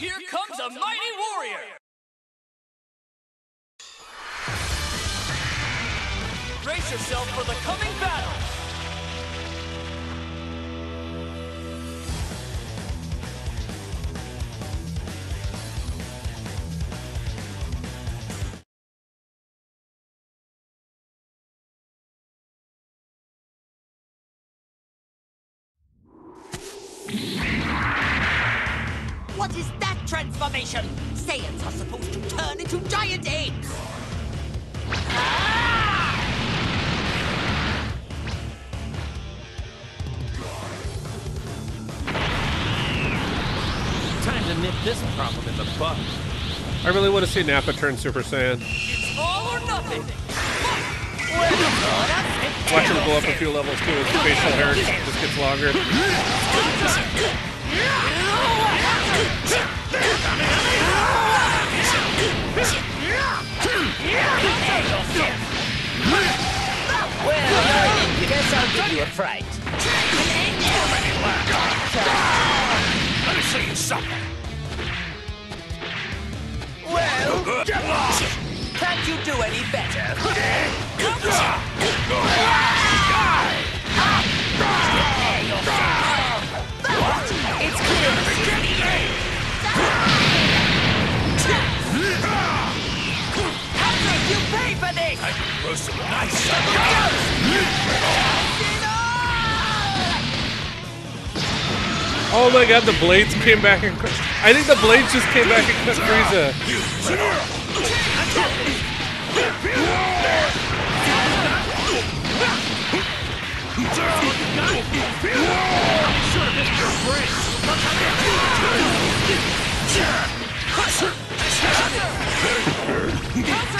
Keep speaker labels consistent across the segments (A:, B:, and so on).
A: Here comes a mighty warrior! Brace yourself for the coming battle!
B: What is that transformation? Saiyans are supposed to turn into giant apes!
C: Time to nip this problem in the bud.
D: I really want to see Nappa turn Super Saiyan.
A: It's all or nothing!
D: Watch him go up a few levels too. His facial hair just gets longer.
B: You a fright.
E: Let me you something.
B: Well,
E: Get lost!
B: can't you do any better?
E: Throw some nice
D: Oh my god, the blades came back and. I think the blades just came back and cut Frieza.
E: Shall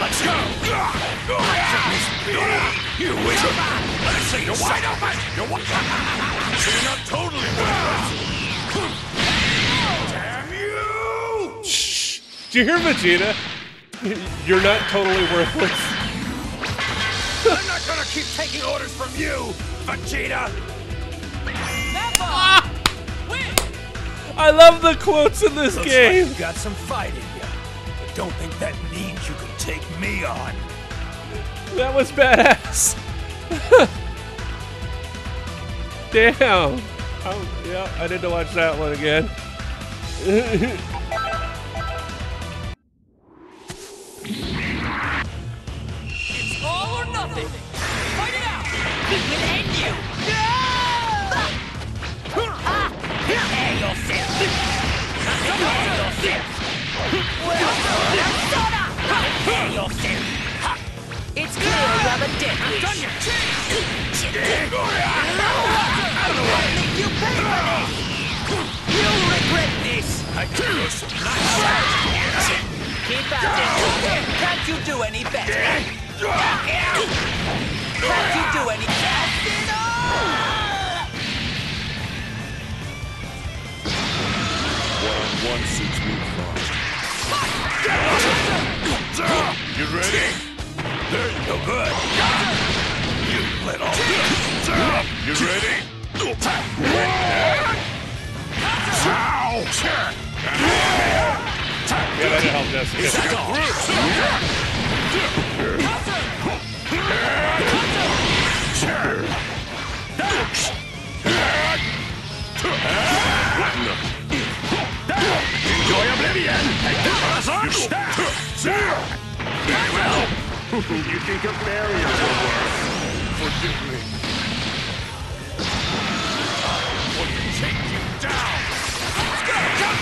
E: Let's go! You wizard! Let's you're wide open! You're wide So you're not totally worthless! Damn you! Shh!
D: Do you hear Vegeta? You're not totally worthless.
E: I'm not gonna keep taking orders from you, Vegeta!
A: Nappa! Ah! Win!
D: I love the quotes in this
E: Looks
D: game.
E: like you got some fight in you. But don't think that means you can take me on.
D: That was badass. Damn. Oh, yeah, I need to watch that one again.
A: It's all or nothing! Fight it out!
B: We will end you! Ah! Prepare yourself! Prepare yourself! Well, Persona! Prepare yourself! Ha! It's clear you have
E: I can throw some nice
B: Keep at it! Can't you do any better? Can't you do any better?
E: One-on-one suits me fine. You ready? There you go. Good. You little. You ready? Ow!
D: Yeah, that helped us.
E: Enjoy oblivion! Take well! you think a barrier will work? Forgive me.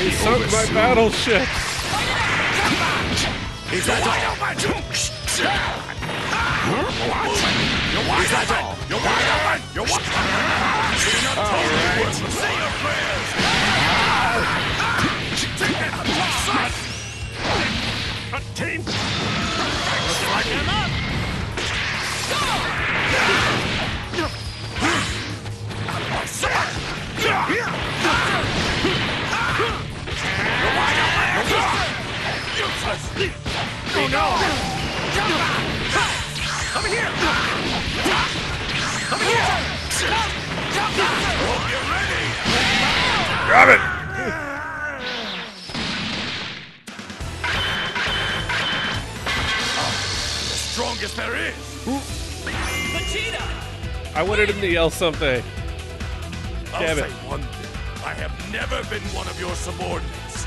D: He sunk my battleship.
E: He's that wide open. You're wide open. You're wide open. You're wide You're not totally worthless. Say your prayers. No. Come here. Come here. Hope you're ready.
D: Grab it!
E: The strongest there is.
A: Vegeta!
D: I wanted him to yell something.
E: I'll
D: Damn
E: say
D: it.
E: one thing. I have never been one of your subordinates.